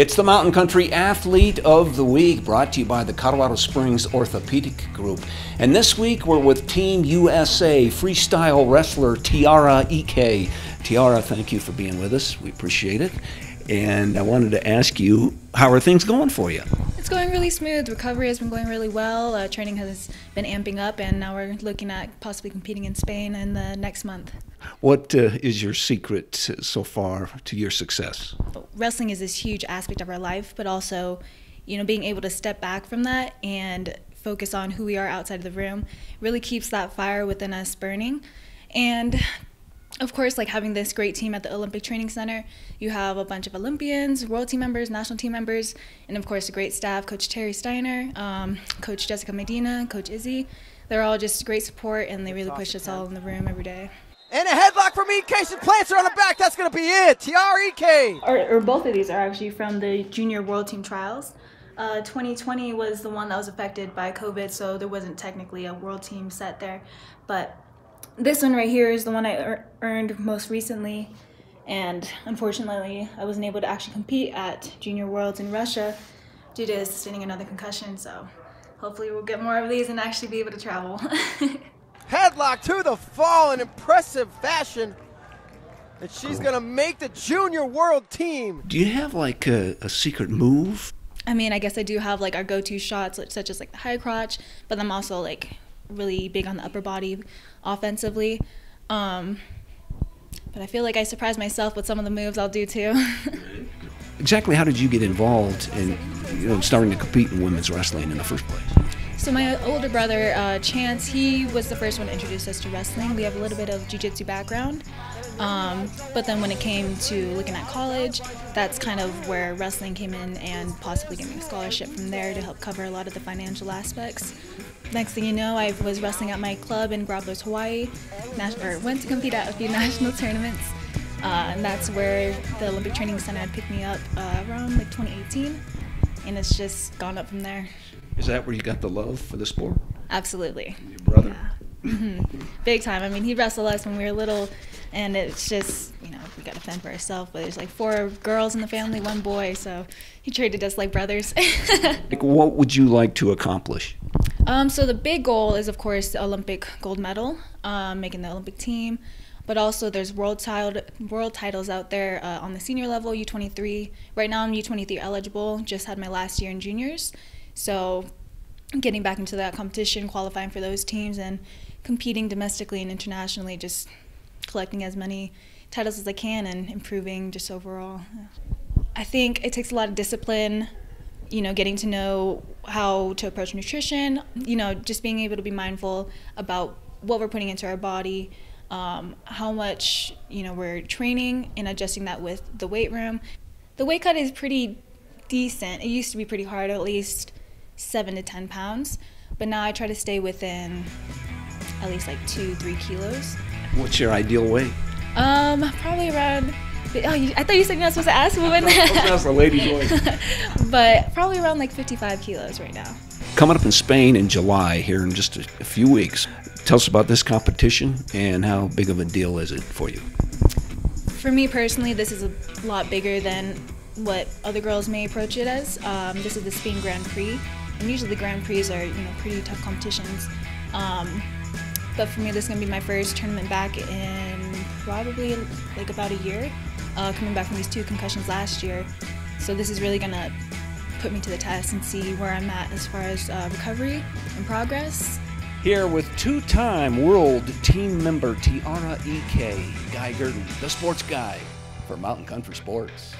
It's the Mountain Country Athlete of the Week, brought to you by the Colorado Springs Orthopedic Group. And this week we're with Team USA freestyle wrestler Tiare Ikei. Tiare, thank you for being with us. We appreciate it. And I wanted to ask you, how are things going for you? It's going really smooth. Recovery has been going really well. Uh, training has been amping up, and now we're looking at possibly competing in Spain in the next month. What uh, is your secret so far to your success? Wrestling is this huge aspect of our life, but also, you know, being able to step back from that and focus on who we are outside of the room really keeps that fire within us burning. And of course, like having this great team at the Olympic Training Center, you have a bunch of Olympians, world team members, national team members, and of course, a great staff Coach Terry Steiner, um, Coach Jessica Medina, Coach Izzy. They're all just great support, and they really push us all in the room every day. And a headlock from Ikei. She plants her on the back. That's going to be it. TREK. Or, or both of these are actually from the Junior World Team Trials. Uh, 2020 was the one that was affected by COVID, so there wasn't technically a world team set there. But this one right here is the one I er earned most recently. And unfortunately, I wasn't able to actually compete at Junior Worlds in Russia due to sustaining another concussion. So hopefully, we'll get more of these and actually be able to travel. Headlock to the fall in impressive fashion. And she's cool. going to make the junior world team. Do you have like a, a, secret move? I mean, I guess I do have like our go to shots, such as like the high crotch, but I'm also like really big on the upper body offensively. Um, but I feel like I surprise myself with some of the moves I'll do too. exactly how did you get involved in you know, starting to compete in women's wrestling in the first place? So my older brother, uh, Chance, he was the first one to introduce us to wrestling. We have a little bit of jiu-jitsu background. Um, but then when it came to looking at college, that's kind of where wrestling came in and possibly getting a scholarship from there to help cover a lot of the financial aspects. Next thing you know, I was wrestling at my club in Grobler's, Hawaii, or went to compete at a few national tournaments. Uh, and that's where the Olympic Training Center had picked me up uh, around like 2018, and it's just gone up from there. Is that where you got the love for the sport? Absolutely. Your brother? Yeah. Mm-hmm. Big time. I mean, he wrestled us when we were little, and it's just, you know, we got to fend for ourselves. But there's like four girls in the family, one boy, so he treated us like brothers. like, what would you like to accomplish? Um, so the big goal is, of course, the Olympic gold medal, um, making the Olympic team. But also, there's world title world titles out there uh, on the senior level, U23. Right now, I'm U23 eligible. Just had my last year in juniors, so getting back into that competition, qualifying for those teams, and competing domestically and internationally, just collecting as many titles as I can and improving just overall. I think it takes a lot of discipline, you know, getting to know how to approach nutrition, you know, just being able to be mindful about what we're putting into our body, um, how much, you know, we're training and adjusting that with the weight room. The weight cut is pretty decent. It used to be pretty hard, at least seven to 10 pounds. But now I try to stay within at least like two, three kilos. What's your ideal weight? Um, probably around. Oh, you, I thought you said you're not supposed to ask women. That's a lady's weight. but probably around like 55 kilos right now. Coming up in Spain in July, here in just a, a few weeks. Tell us about this competition and how big of a deal is it for you? For me personally, this is a lot bigger than what other girls may approach it as. Um, this is the Spain Grand Prix, and usually the Grand Prix are you know pretty tough competitions. Um, but for me, this is gonna be my first tournament back in probably like about a year. Uh, coming back from these two concussions last year, so this is really gonna put me to the test and see where I'm at as far as uh, recovery and progress. Here with two-time world team member Tiare Ikei, Guy Gurdon, the sports guy for Mountain Country Sports.